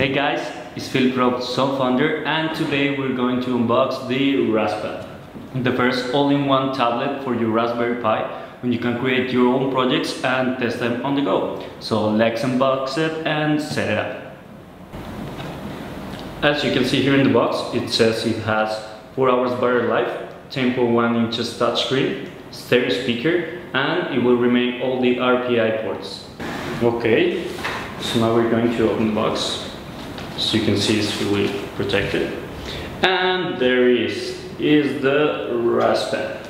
Hey guys, it's Philip Rob, Founder, and today we're going to unbox the Raspad. The first all-in-one tablet for your Raspberry Pi when you can create your own projects and test them on the go. So let's unbox it and set it up. As you can see here in the box, it says it has 4 hours battery life, 10.1 inches touchscreen, stereo speaker, and it will remain all the RPI ports. Okay, so now we're going to open the box. So you can see it's fully protected. And there is, is the Raspad.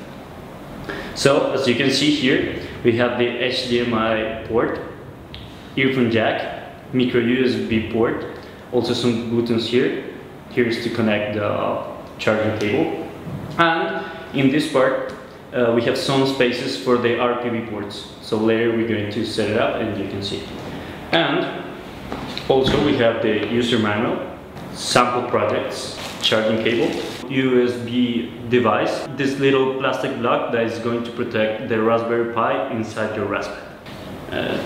So as you can see here, we have the HDMI port, earphone jack, micro USB port, also some buttons here. Here is to connect the charging cable. And in this part, uh, we have some spaces for the RPI ports. So later we're going to set it up and you can see. And also we have the user manual, sample projects, charging cable, USB device, this little plastic block that is going to protect the Raspberry Pi inside your Raspberry. Uh,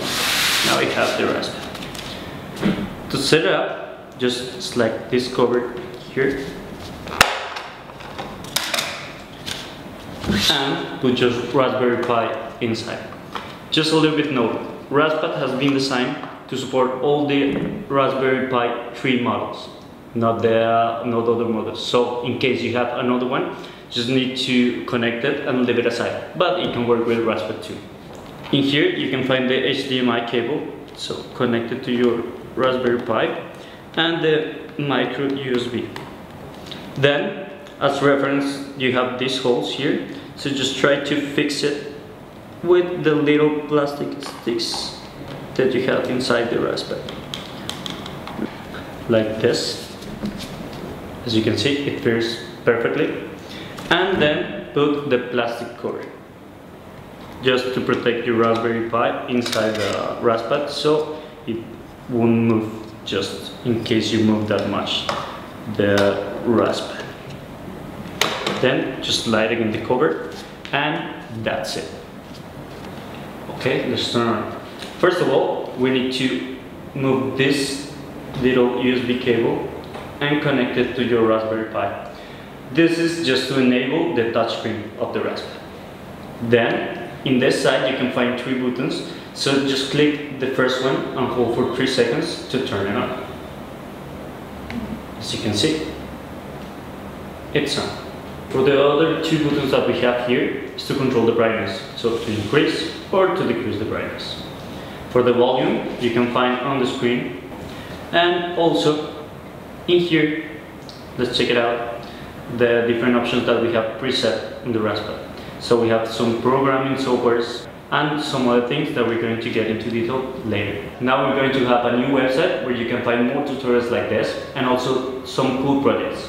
now we have the Raspberry. To set it up, just select this cover here and put your Raspberry Pi inside. Just a little bit note, Raspad has been designed to support all the Raspberry Pi 3 models, not the not other models. So in case you have another one, just need to connect it and leave it aside. But it can work with Raspad 2. In here you can find the HDMI cable, so connected to your Raspberry Pi, and the micro USB. Then, as reference, you have these holes here, so just try to fix it with the little plastic sticks that you have inside the Raspberry. Like this. As you can see, it fits perfectly. And then put the plastic cover. Just to protect your Raspberry Pi inside the Raspad so it won't move just in case you move that much the Raspad. Then just slide it in the cover and that's it. Okay, let's turn on. First of all, we need to move this little USB cable and connect it to your Raspberry Pi. This is just to enable the touchscreen of the Raspberry. Then, in this side you can find three buttons, so just click the first one and hold for 3 seconds to turn it on. As you can see, it's on. For the other two buttons that we have here is to control the brightness, so to increase or to decrease the brightness. For the volume, you can find on the screen. And also, in here, let's check it out, the different options that we have preset in the Raspberry. So we have some programming softwares and some other things that we're going to get into detail later. Now we're going to have a new website where you can find more tutorials like this and also some cool projects.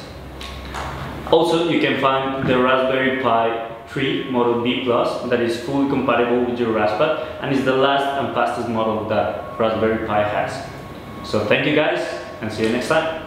Also, you can find the Raspberry Pi 3 Model B Plus that is fully compatible with your Raspad and is the last and fastest model that Raspberry Pi has. So thank you guys and see you next time.